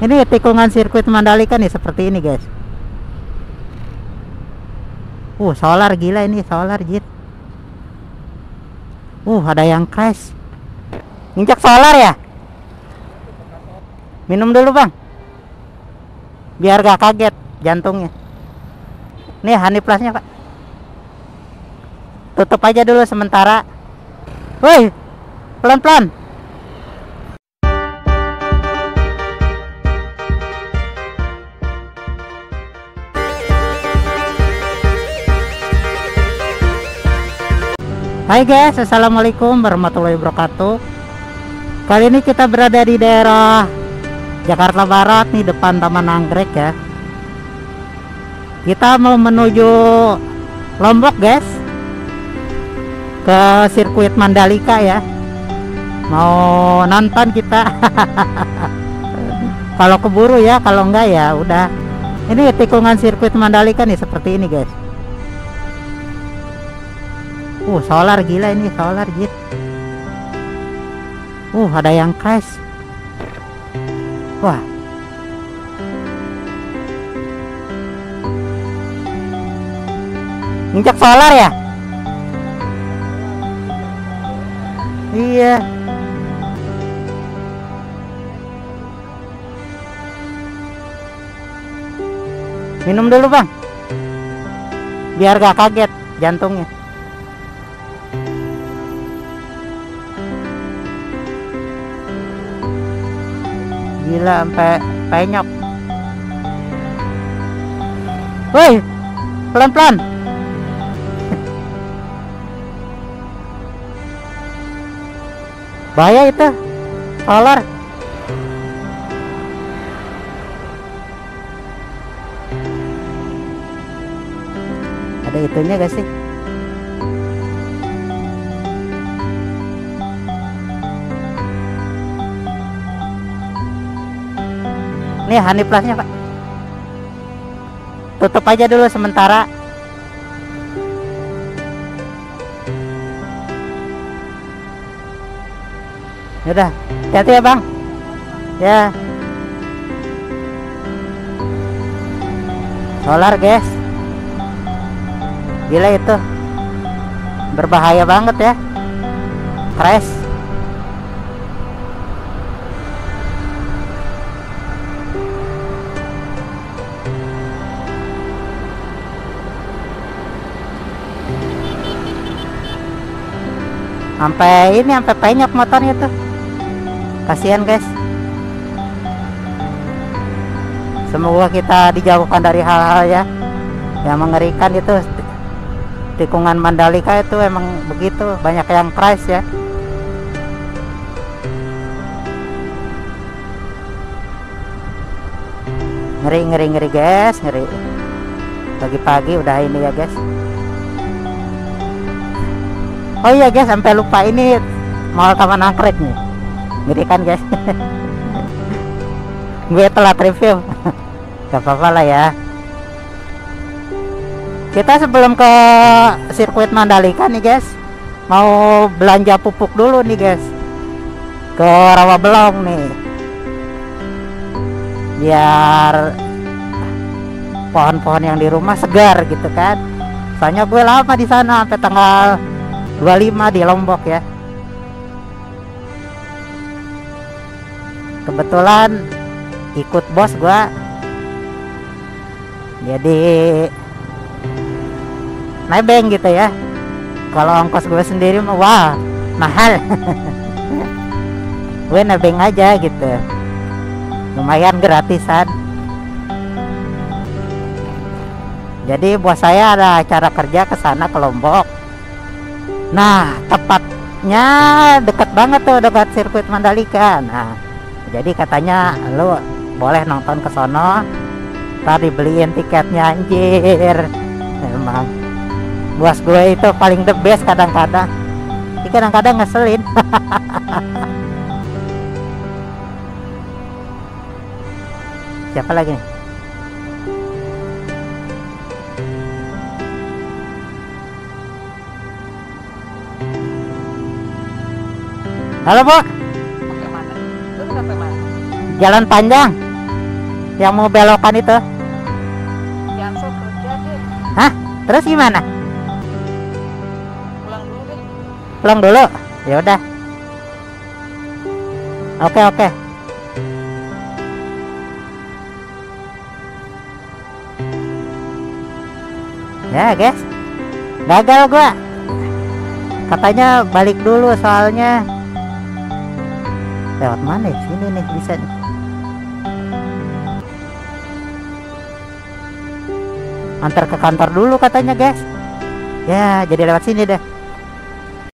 Ini tikungan sirkuit Mandalika nih seperti ini guys. Uh, solar gila ini solar jit. Uh, ada yang crash. Injak solar ya? Minum dulu bang. Biar gak kaget jantungnya. Nih honey plusnya pak. Tutup aja dulu sementara. Woi, pelan-pelan. Hai guys, assalamualaikum warahmatullahi wabarakatuh. Kali ini kita berada di daerah Jakarta Barat nih depan Taman Anggrek ya. Kita mau menuju Lombok guys, ke sirkuit Mandalika ya. Mau nonton kita. kalau keburu ya, kalau enggak ya udah. Ini tikungan sirkuit Mandalika nih seperti ini guys. Uh, solar gila ini solar jit. Uh, ada yang crash. Wah. Injak solar ya? Iya. Minum dulu, Bang. Biar gak kaget jantungnya. Gila sampai penyok. Woi pelan-pelan. Bahaya itu solar ada itunya gak sih Nih honey plusnya pak. Tutup aja dulu sementara. Yaudah hati-hati ya bang. Ya. Solar guys. Gila itu. Berbahaya banget ya. Crash sampai ini sampai penyok motornya tuh. Kasihan guys. Semoga kita dijauhkan dari hal-hal ya yang mengerikan itu. Tikungan Mandalika itu emang begitu. Banyak yang crash ya. Ngeri ngeri ngeri guys. Ngeri. Pagi-pagi udah ini ya guys Oh iya guys, sampai lupa ini mall Taman Anggrek nih. Ngeri kan guys? Gue telat review. Gak apa-apa lah ya. Kita sebelum ke sirkuit Mandalika nih guys, mau belanja pupuk dulu nih guys. Ke Rawabelong nih. Biar pohon-pohon yang di rumah segar gitu kan. Soalnya gue lama di sana sampai tanggal 25 di Lombok ya. Kebetulan ikut bos gua. Jadi nebeng gitu ya. Kalau ongkos gue sendiri mah wah mahal. Gue nebeng aja gitu. Lumayan gratisan. Jadi bos saya ada acara kerja ke sana ke Lombok Nah, tepatnya dekat banget tuh dekat sirkuit Mandalika. Nah, jadi katanya lu boleh nonton ke sono. Tadi beliin tiketnya anjir. Emang bos gue itu paling the best kadang-kadang. Kadang-kadang ngeselin. Siapa lagi nih? Halo, Bu. Sampai mana? Lu sampai mana? Jalan panjang. yang mau belokan itu Jangan kerja deh. hah terus gimana Pulang dulu deh. pulang dulu ya udah oke oke ya guys gagal gua katanya balik dulu soalnya lewat mana ya? sini nih bisa nih. Antar ke kantor dulu katanya guys. Ya jadi lewat sini deh